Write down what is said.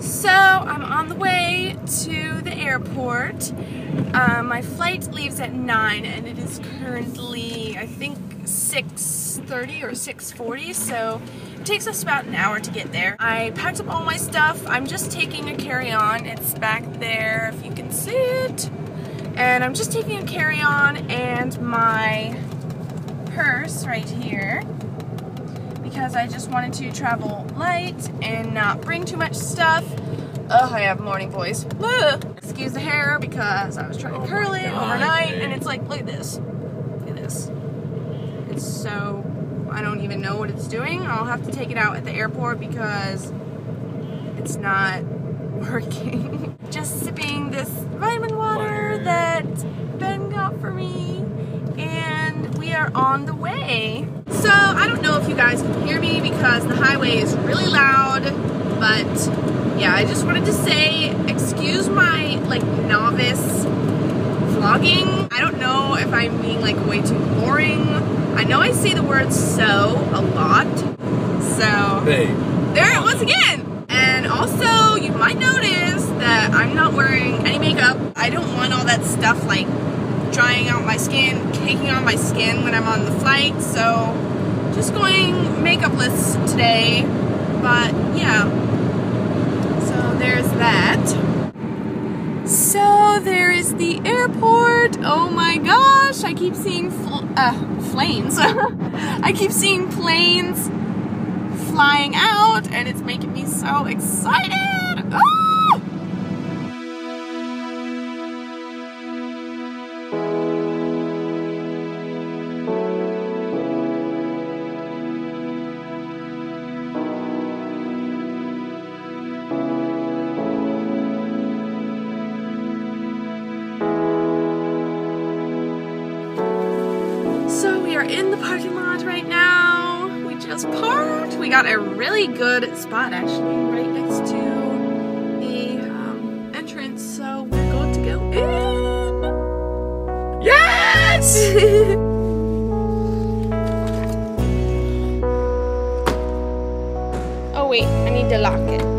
So I'm on the way to the airport. Uh, my flight leaves at 9 and it is currently, I think, 6.30 or 6.40, so it takes us about an hour to get there. I packed up all my stuff. I'm just taking a carry-on. It's back there, if you can see it. And I'm just taking a carry-on and my purse right here because I just wanted to travel light and not bring too much stuff. Ugh, I have morning voice. Ugh. Excuse the hair because I was trying to Oh curl it God, overnight and it's like, look at this. Look at this. It's so, I don't even know what it's doing. I'll have to take it out at the airport because it's not working. Just sipping this vitamin water Water. that Ben got for me and we are on the way. So I don't know if you guys can hear me because the highway is really loud, but yeah, I just wanted to say excuse my like novice vlogging. I don't know if I'm being like way too boring. I know I say the word so a lot. So Babe. there it was again. And also, you might notice that I'm not wearing any makeup. I don't want all that stuff like drying out my skin, caking on my skin when I'm on the flight. So, just going makeupless today. But yeah. So, there's that. So, there is the airport. Oh my gosh, I keep seeing fl- uh, flames. I keep seeing planes flying out and it's making me so excited. Ah! So we are in the parking lot right now. We just parked. We got a really good spot actually right next to the um, entrance. So we're going to go in. Yes! Oh, wait, I need to lock it.